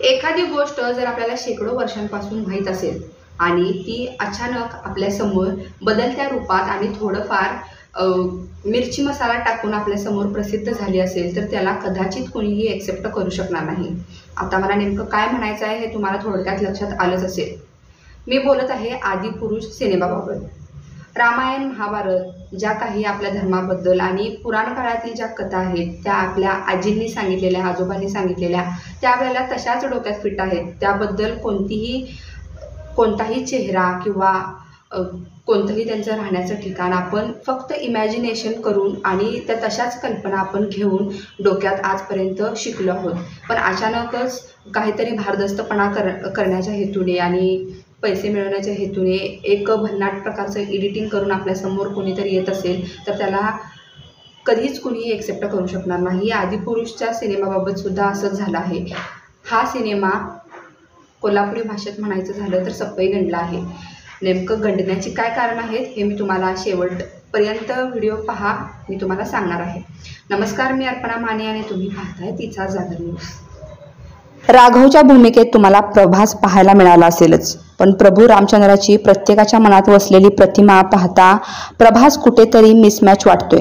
एखादी गोष्ट जर आपल्याला शेकडो वर्षांपासून माहीत असेल आणि ती अचानक आपल्यासमोर बदलत्या रूपात आणि थोडंफार मिरची मसाला टाकून आपल्यासमोर प्रसिद्ध झाली असेल तर त्याला कदाचित कोणीही एक्सेप्ट करू शकणार नाही. आता मला नेमकं काय म्हणायचं आहे हे तुम्हाला थोडक्यात लक्षात आलंच असेल. मी बोलत आहे आदिपुरुष सिनेमाबाबत. रामायण महाभारत ज्या काही आपल्या धर्माबद्दल आणि पुराण काळातील ज्या कथा आहेत त्या आपल्या आजींनी सांगितलेल्या आजोबांनी सांगितलेल्या त्यावेळेला तशाच डोक्यात फिट आहेत. त्याबद्दल कोणतीही कोणताही चेहरा किंवा कोणतंही त्यांचं राहण्याचं ठिकाण आपण फक्त इमॅजिनेशन करून आणि त्या तशाच कल्पना आपण घेऊन डोक्यात आजपर्यंत शिकलो आहोत. पण अचानकच काहीतरी भारदस्तपणा कर करण्याच्या हेतूने आणि पैसे मिळवण्याच्या हेतूने एक भन्नाट प्रकारचं एडिटिंग करून आपल्यासमोर कोणीतरी येत असेल तर त्याला कधीच कुणीही एक्सेप्ट करू शकणार नाही. आदिपुरुषच्या सिनेमाबाबत सुद्धा असंच झालं आहे. हा सिनेमा कोल्हापुरी भाषेत म्हणायचं झालं तर सप्पई गंडला आहे. नेमकं गंडण्याची काय कारण आहेत हे मी तुम्हाला शेवटपर्यंत व्हिडिओ पहा मी तुम्हाला सांगणार आहे. नमस्कार मी अर्पणा माने आणि तुम्ही पाहताय तिचा जागर न्यूज. राघवच्या भूमिकेत तुम्हाला प्रभास पाहायला मिळाला असेलच. पण प्रभू रामचंद्राची प्रत्येकाच्या मनात वसलेली प्रतिमा पाहता प्रभास कुठेतरी मिसमॅच वाटतोय.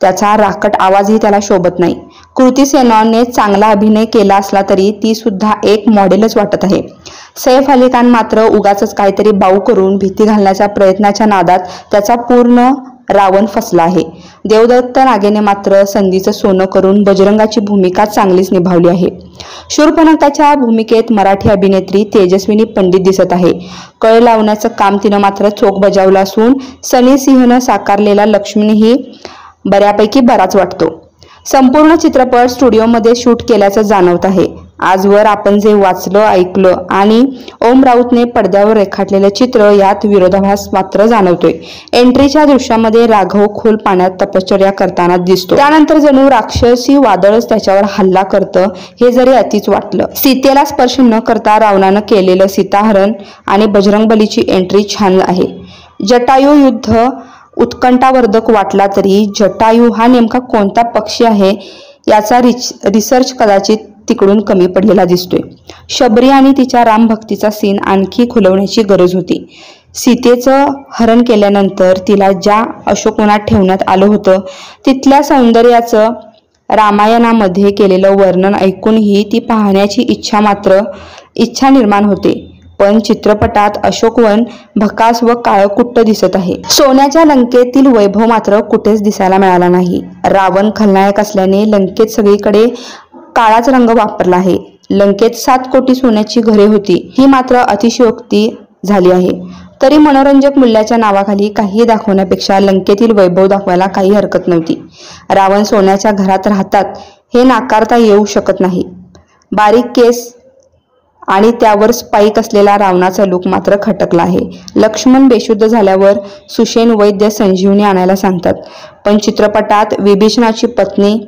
त्याचा राकट आवाजही त्याला शोभत नाही. कृती सेनॉनने चांगला अभिनय केला असला तरी ती सुद्धा एक मॉडेलच वाटत आहे. सैफ अली खान मात्र उगाच काहीतरी बाऊ करून भीती घालण्याच्या प्रयत्नाच्या नादात त्याचा पूर्ण रावण फसला आहे. देवदत्त नागेने मात्र संधीचं सोनं करून बजरंगाची भूमिका चांगलीच निभावली आहे. शूरपणकाच्या भूमिकेत मराठी अभिनेत्री तेजस्विनी पंडित दिसत आहे. कळ लावण्याचं काम तिनं मात्र चोख बजावलं असून सनी सिंहनं साकारलेला लक्ष्मीही बऱ्यापैकी बराच वाटतो. संपूर्ण चित्रपट स्टुडिओमध्ये शूट केल्याचं जाणवत आहे. आजवर आपण जे वाचलं ऐकलं आणि ओम राऊतने पडद्यावर रेखाटलेलं चित्र यात विरोधाभास मात्र जाणवतोय. एंट्रीच्या दृश्यामध्ये राघव खोल पाण्यात तपश्चर्या करताना दिसतो. त्यानंतर जणू राक्षसी वादळच त्याच्यावर हल्ला करतं हे जरी अतिच वाटलं. सीतेला स्पर्श न करता रावणानं केलेलं सीताहरण आणि बजरंगबलीची एंट्री छान आहे. जटायू युद्ध उत्कंठावर्धक वाटला तरी जटायू हा नेमका कोणता पक्षी आहे याचा रिच रिसर्च कदाचित तिकडून कमी पडलेला दिसतोय. शबरी आणि तिच्या रामभक्तीचा सीन आणखी खुलवण्याची गरज होती. सीतेचं हरण केल्यानंतर तिला ज्या अशोकवनात ठेवण्यात आलं होतं तिथल्या सौंदर्याचं रामायणामध्ये केलेलं वर्णन ऐकूनही ती पाहण्याची इच्छा मात्र इच्छा निर्माण होते. पण चित्रपटात अशोकवन भकास व काळकुट्ट दिसत आहे. सोन्याच्या लंकेतील वैभव मात्र कुठेच दिसायला मिळाला नाही. रावण खलनायक असल्याने लंकेत सगळीकडे काळाच रंग वापरला आहे. लंकेत सात कोटी सोन्याची घरे होती. ही मात्र अतिशयोक्ती झाली आहे. तरी मनोरंजक मूल्याच्या नावाखाली काही दाखवण्यापेक्षा लंकेतील वैभव दाखवायला काही हरकत नव्हती. रावण सोन्याच्या घरात राहतात हे नाकारता येऊ शकत नाही. बारीक केस आणि त्यावर स्पाईक असलेला रावणाचा लूक मात्र खटकला आहे. लक्ष्मण बेशुद्ध झाल्यावर सुशेन वैद्य संजीवनी आणायला सांगतात पण चित्रपटात विभीषणाची पत्नी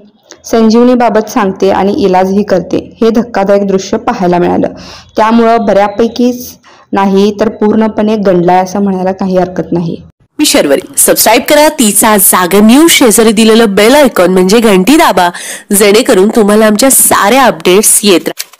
संजीवनीबाबत सांगते आणि इलाजही करते. हे धक्कादायक दृश्य पाहायला मिळालं. त्यामुळं बऱ्यापैकीच नाही तर पूर्णपणे गंडलाय असं म्हणायला काही हरकत नाही. मी शर्वरी. सबस्क्राईब करा. तिचा जागर न्यूज शेजारी दिलेलं बेल आयकॉन म्हणजे घंटी दाबा. जेणेकरून तुम्हाला आमच्या साऱ्या अपडेट्स येत राहतील